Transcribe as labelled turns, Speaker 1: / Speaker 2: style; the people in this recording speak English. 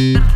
Speaker 1: Nah.